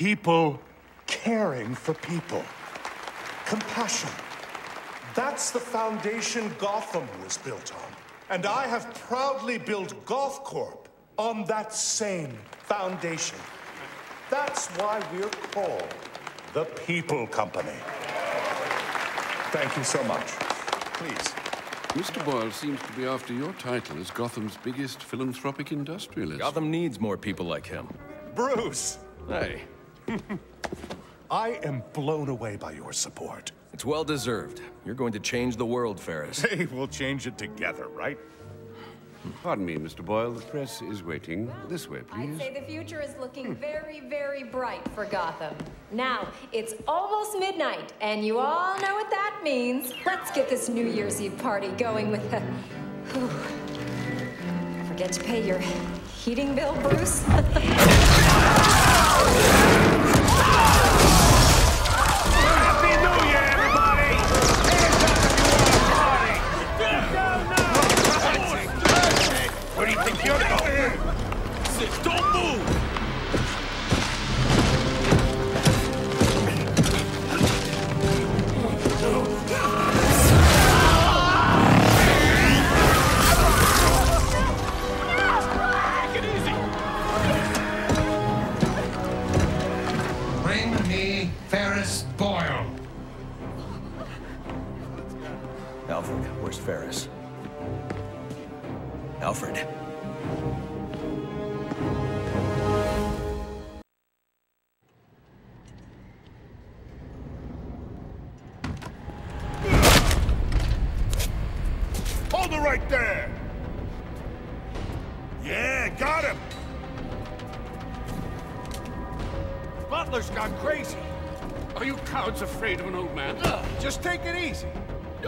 people caring for people. Compassion. That's the foundation Gotham was built on. And I have proudly built Gothcorp on that same foundation. That's why we're called the People Company. Thank you so much. Please. Mr. Boyle seems to be after your title as Gotham's biggest philanthropic industrialist. Gotham needs more people like him. Bruce! Hey, I am blown away by your support. it's well deserved. You're going to change the world, Ferris. Hey, we'll change it together, right? Pardon me, Mr. Boyle. The press is waiting. This way, please. I'd say the future is looking very, very bright for Gotham. Now, it's almost midnight, and you all know what that means. Let's get this New Year's Eve party going with a. Whew. Forget to pay your heating bill, Bruce? Happy there! Yeah, got him! Butler's gone crazy. Are you cowards afraid of an old man? Just take it easy.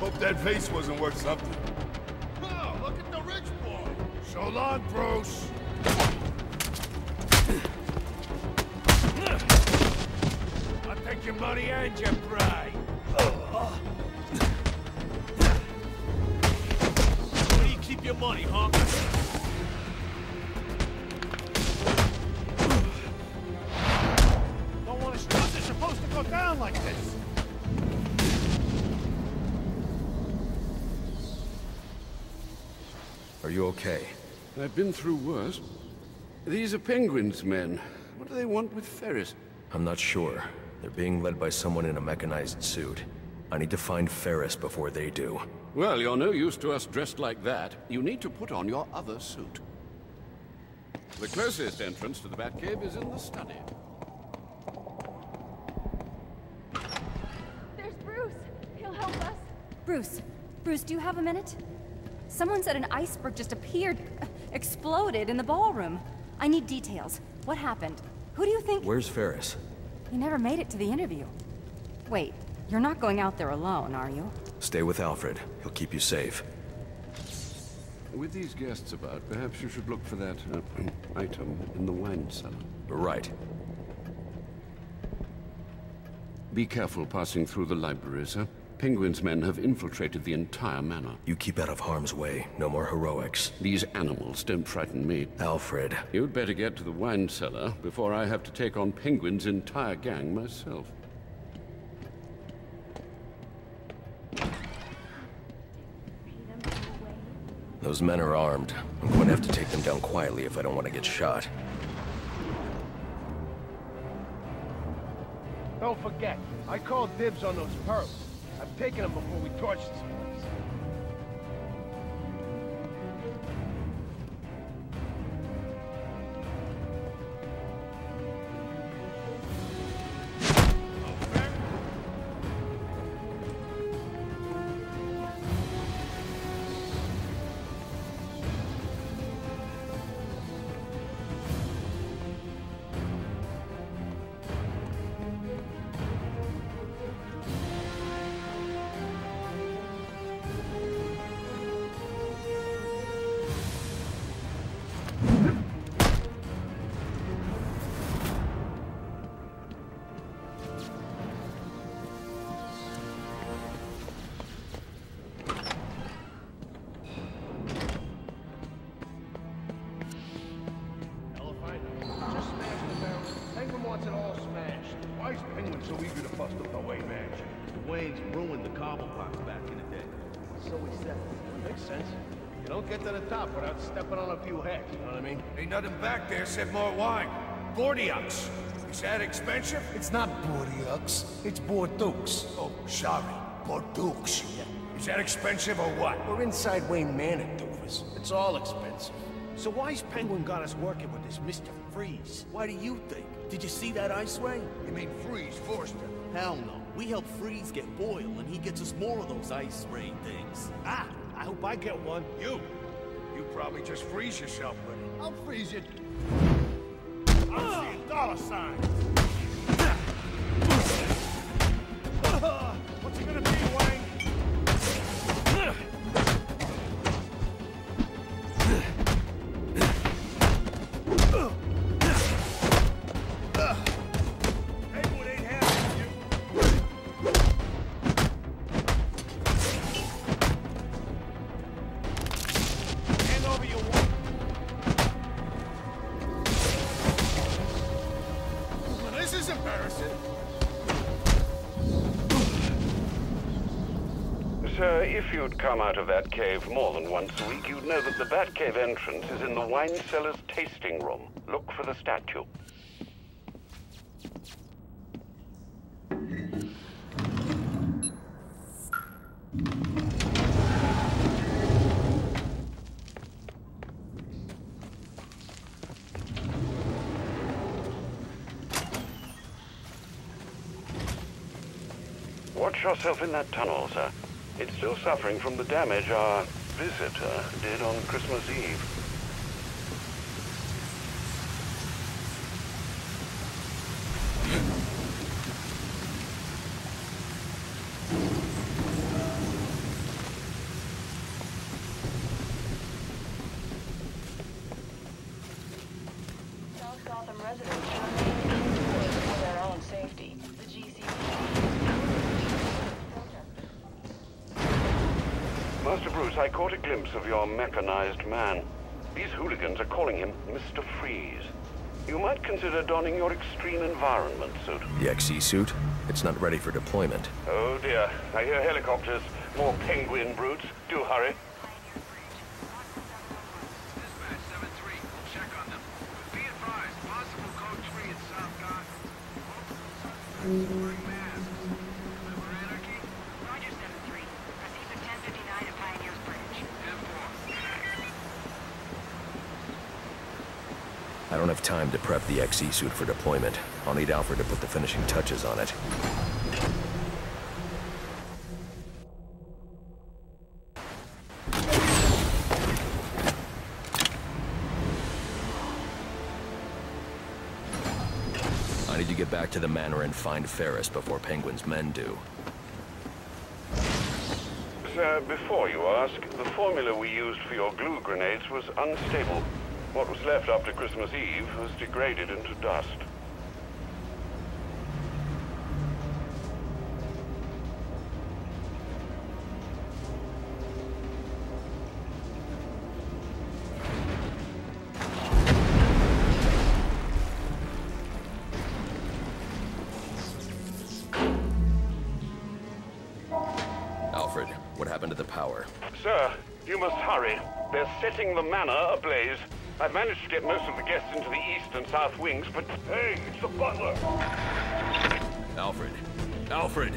Hope that vase wasn't worth something. Oh, look at the rich boy. So long, Bruce. I'll take your money and your pride. Where your money, huh? Don't want to stop. It's supposed to go down like this. Are you okay? I've been through worse. These are Penguin's men. What do they want with Ferris? I'm not sure. They're being led by someone in a mechanized suit. I need to find Ferris before they do. Well, you're no use to us dressed like that. You need to put on your other suit. The closest entrance to the Batcave is in the study. There's Bruce. He'll help us. Bruce, Bruce, do you have a minute? Someone said an iceberg just appeared, uh, exploded in the ballroom. I need details. What happened? Who do you think? Where's Ferris? He never made it to the interview. Wait, you're not going out there alone, are you? Stay with Alfred. He'll keep you safe. With these guests about, perhaps you should look for that uh, item in the wine cellar. Right. Be careful passing through the library, sir. Penguin's men have infiltrated the entire manor. You keep out of harm's way. No more heroics. These animals don't frighten me. Alfred. You'd better get to the wine cellar before I have to take on Penguin's entire gang myself. Those men are armed. I'm going to have to take them down quietly if I don't want to get shot. Don't forget, I called dibs on those pearls. I've taken them before we torched this place. Top without stepping on a few heads, you know what I mean? Ain't nothing back there except more wine. Bordeaux. Is that expensive? It's not Bordeaux, it's Bordeaux. Oh, sorry. Bordeaux. Is that expensive or what? We're inside Wayne Manor, doofus. It's all expensive. So why's Penguin got us working with this Mr. Freeze? Why do you think? Did you see that ice ray? You mean Freeze forced him? Hell no. We help Freeze get Boyle, and he gets us more of those ice ray things. Ah, I hope I get one. You? You probably just freeze yourself with it. I'll freeze it. I'm seeing dollar signs. Sir, if you'd come out of that cave more than once a week, you'd know that the Batcave entrance is in the wine cellar's tasting room. Look for the statue. Watch yourself in that tunnel, sir. It's still suffering from the damage our visitor did on Christmas Eve. South Gotham residents should remain indoors for their own safety. The GCPD Master Bruce, I caught a glimpse of your mechanized man. These hooligans are calling him Mr. Freeze. You might consider donning your extreme environment suit. The XE suit? It's not ready for deployment. Oh dear, I hear helicopters. More penguin brutes. Do hurry. I don't have time to prep the XE suit for deployment. I'll need Alfred to put the finishing touches on it. I need to get back to the manor and find Ferris before Penguin's men do. Sir, before you ask, the formula we used for your glue grenades was unstable. What was left after Christmas Eve has degraded into dust. Alfred, what happened to the power? Sir, you must hurry. They're setting the manor ablaze. I've managed to get most of the guests into the east and south wings, but... Hey, it's the butler! Alfred. Alfred!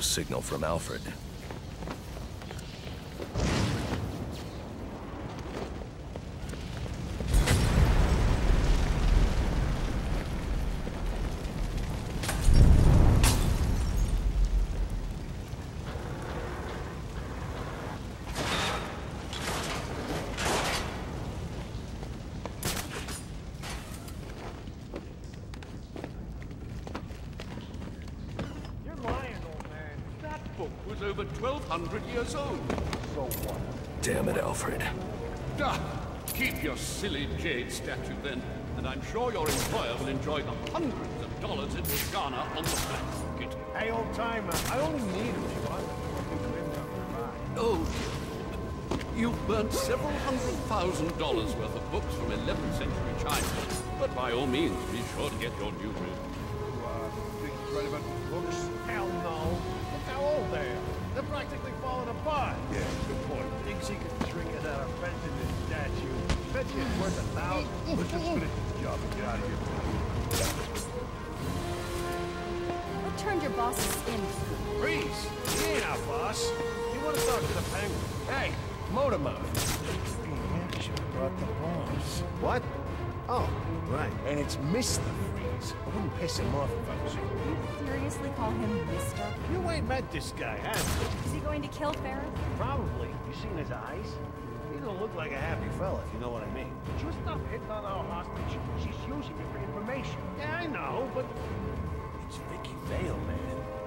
Signal from Alfred. Timer, I only need him. Oh, you burnt several hundred thousand dollars worth of books from 11th century China. But by all means, be sure to get your new room. Think he's right about books? Hell no. Look how old they are. They're practically falling apart. Yeah, good point. Thinks he can string it out of fencing this statue. Bet you it's worth a thousand. Let's just finish this job and get out of here. What turned your boss's skin? Freeze! He ain't our boss. You want to talk to the penguin? Hey, motor mouth. Yeah, should have brought the boss. What? Oh, right. And it's Mr. Freeze. I wouldn't piss him off if I was you. You seriously call him Mister? You ain't met this guy, have you? Is he going to kill Ferris? Probably. You seen his eyes? He don't look like a happy fella, if you know what I mean. Just stop hitting on our hostage. She's using it for information. Yeah, I know, but... It's Vicki Vale, man.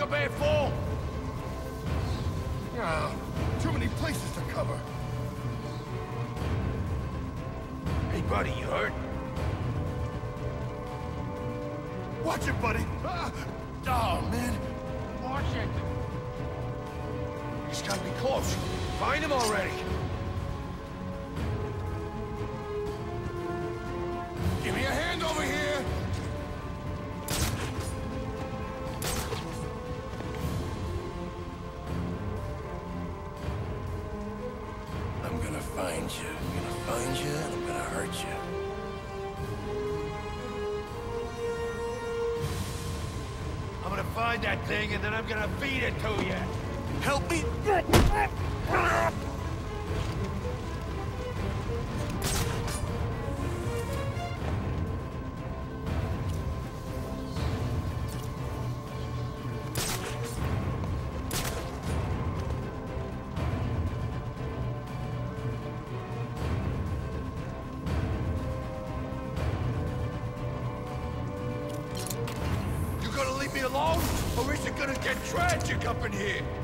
This guy took a bad fall. Yeah, too many places to cover. Hey, buddy, you hurt? Watch it, buddy. Ah, oh, man. Watch it. He's gotta be close. Find him already. Find that thing, and then I'm gonna feed it to you. Help me! Up in here?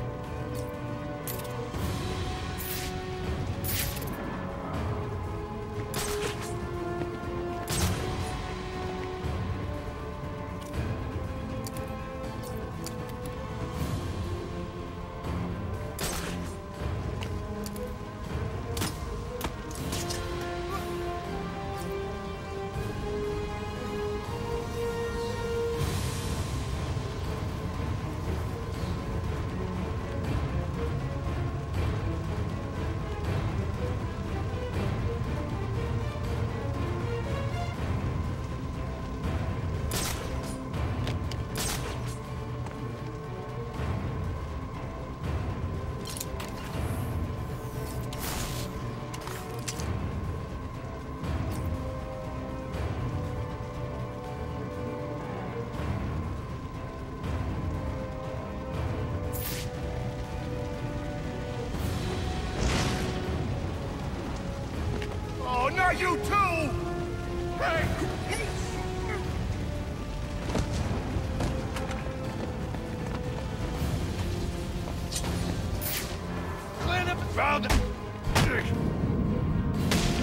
Not you too! Hey! Clean up around!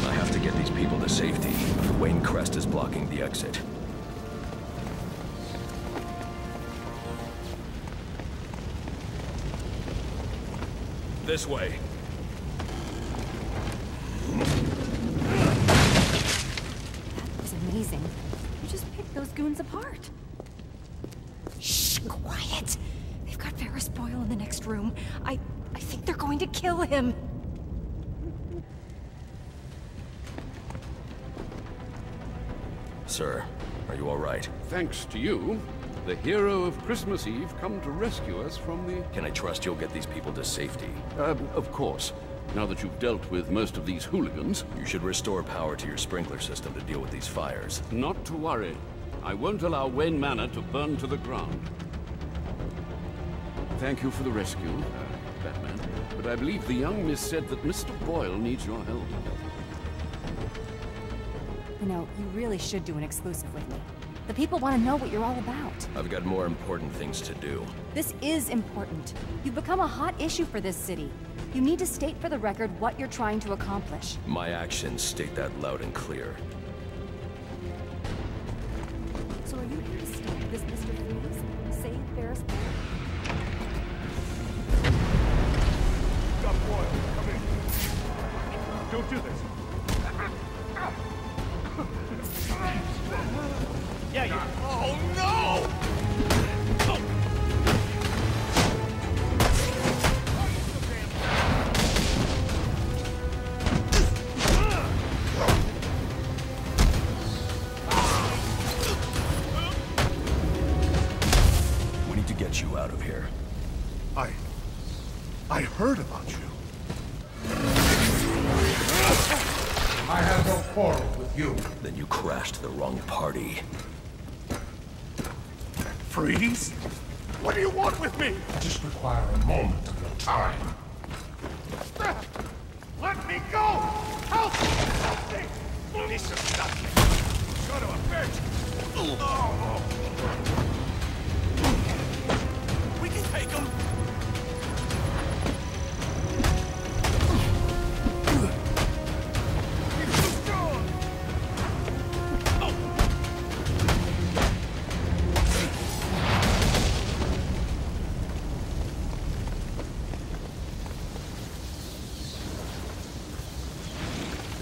I have to get these people to safety. Wayne Crest is blocking the exit. This way. Him. Sir, are you all right? Thanks to you, the hero of Christmas Eve come to rescue us from the... Can I trust you'll get these people to safety? Uh, of course. Now that you've dealt with most of these hooligans... You should restore power to your sprinkler system to deal with these fires. Not to worry. I won't allow Wayne Manor to burn to the ground. Thank you for the rescue, Batman. But I believe the young miss said that Mr. Boyle needs your help. You know, you really should do an exclusive with me. The people want to know what you're all about. I've got more important things to do. This is important. You've become a hot issue for this city. You need to state for the record what you're trying to accomplish. My actions state that loud and clear. Do this. I have no quarrel with you. Then you crashed the wrong party. Freeze? What do you want with me? I just require a moment of your time. Let me go! Help! Help me! This is nothing. Son of a bitch! Oh.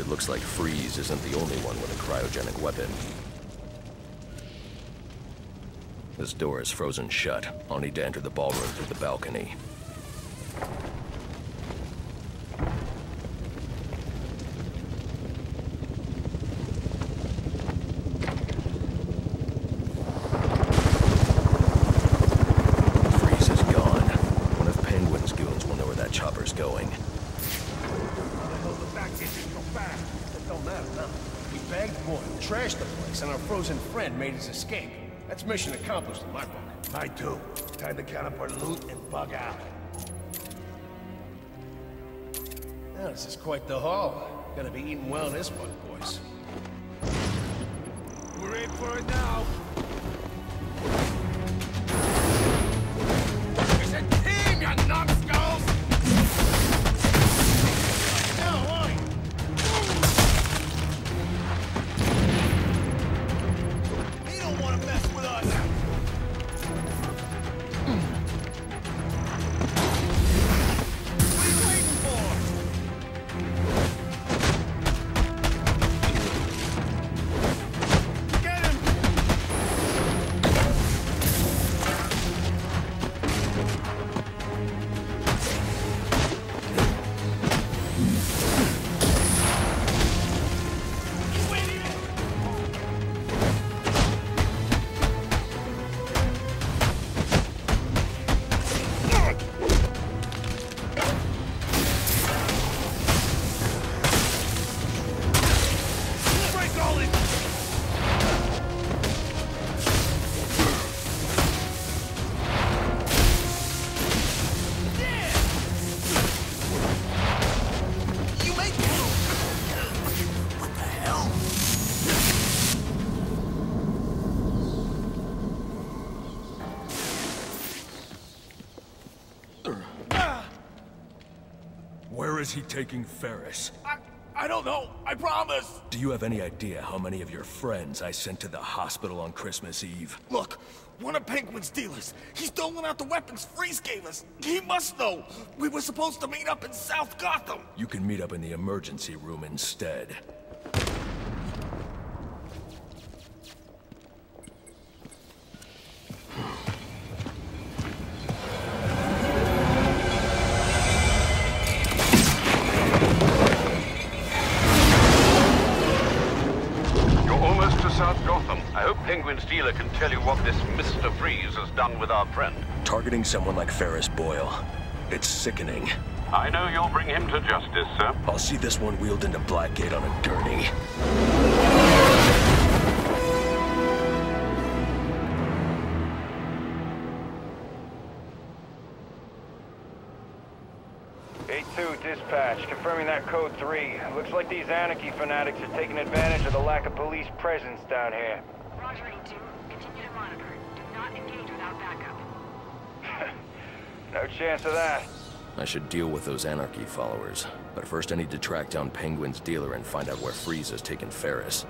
It looks like Freeze isn't the only one with a cryogenic weapon. This door is frozen shut. I'll need to enter the ballroom through the balcony. Too. Time to count up our loot and bug out. Now, this is quite the haul. Gonna be eating well this one, boys. We're in for it now. Is he taking Ferris? I, I don't know. I promise. Do you have any idea how many of your friends I sent to the hospital on Christmas Eve? Look, one of Penguin's dealers. He's doling out the weapons Freeze gave us. He must know. We were supposed to meet up in South Gotham. You can meet up in the emergency room instead. Targeting someone like Ferris Boyle. It's sickening. I know you'll bring him to justice, sir. I'll see this one wheeled into Blackgate on a gurney. 8-2, dispatch. Confirming that code 3. Looks like these anarchy fanatics are taking advantage of the lack of police presence down here. Roger, 8-2. Continue to monitor. Do not engage without backup. No chance of that. I should deal with those Anarchy followers. But first I need to track down Penguin's dealer and find out where Freeze has taken Ferris.